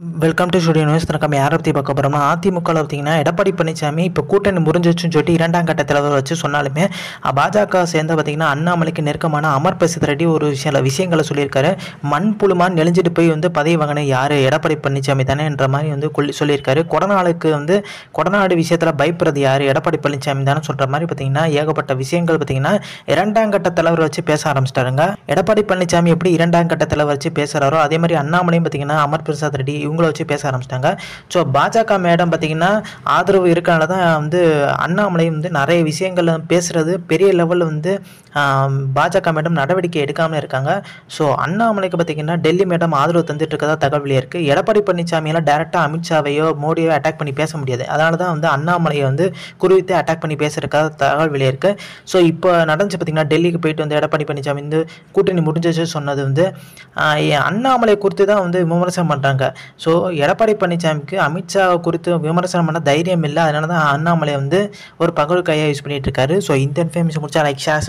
Welcome to studio news நம்ம யாரை பற்றி பார்க்க போகிறோம்னா அதிமுகவில் பார்த்தீங்கன்னா எடப்பாடி பழனிசாமி இப்போ கூட்டணி முறிஞ்சிச்சுன்னு சொல்லிட்டு இரண்டாம் கட்ட தலைவர் வச்சு சொன்னாலுமே பாஜக சேர்ந்த பார்த்தீங்கன்னா அண்ணாமலைக்கு நெருக்கமான அமர் பிரசித் ரெட்டி ஒரு விஷயம் விஷயங்களை சொல்லியிருக்காரு. மண் புழுமான் நெளிஞ்சிட்டு போய் வந்து பதவி வாங்கின யார்? எடப்பாடி பழனிசாமி தானே என்ற மாதிரி வந்து கொல்லி சொல்லியிருக்காரு. கொடநாளுக்கு வந்து கொடநாடு விஷயத்தில் பயப்படுறது யார்? எடப்பாடி பழனிசாமி தானே சொல்கிற மாதிரி பார்த்தீங்கன்னா ஏகப்பட்ட விஷயங்கள் பார்த்தீங்கன்னா இரண்டாம் கட்ட தலைவர் வச்சு பேச ஆரம்பிச்சிட்டாருங்க. எடப்பாடி பழனிசாமி எப்படி இரண்டாம் கட்ட தலைவர் வச்சு பேசுகிறாரோ அதே மாதிரி அண்ணாமலையும் பார்த்தீங்கன்னா அமர் பிரசாத் ரெட்டி இவங்கள வச்சு பேச ஆரம்பிச்சிட்டாங்க. ஸோ பாஜக மேடம் பார்த்தீங்கன்னா ஆதரவு இருக்கனால தான் வந்து அண்ணாமலை வந்து நிறைய விஷயங்கள் பேசுகிறது பெரிய லெவலில் வந்து பாஜக மேடம் நடவடிக்கை எடுக்காமல் இருக்காங்க. ஸோ அண்ணாமலைக்கு பார்த்தீங்கன்னா டெல்லி மேடம் ஆதரவு தந்துட்டு இருக்கதா தகவல் வெளியே இருக்குது எடப்பாடி பழனிசாமியெல்லாம் டேரெக்டாக அமித்ஷாவையோ மோடியோ அட்டாக் பண்ணி பேச முடியாது. அதனால தான் வந்து அண்ணாமலையை வந்து குறிவித்து அட்டாக் பண்ணி பேசுறதுக்காக தகவல் வெளியே இருக்குது ஸோ இப்போ நடந்துச்சு பார்த்தீங்கன்னா டெல்லிக்கு போயிட்டு வந்து எடப்பாடி பழனிசாமி வந்து கூட்டணி முடிஞ்சிச்சு சொன்னது வந்து அண்ணாமலை குறித்து தான் வந்து விமர்சனம் பண்ணுறாங்க ஸோ எடப்பாடி பழனிசாமிக்கு அமித்ஷா குறித்து விமர்சனம் பண்ண தைரியம் இல்லை. அதனால தான் அண்ணாமலை வந்து ஒரு பகல் கையை யூஸ் பண்ணிட்டு இருக்காரு. ஸோ இந்த இன்ஃபர்மேஷன் முடிச்சா லைக் ஷேர்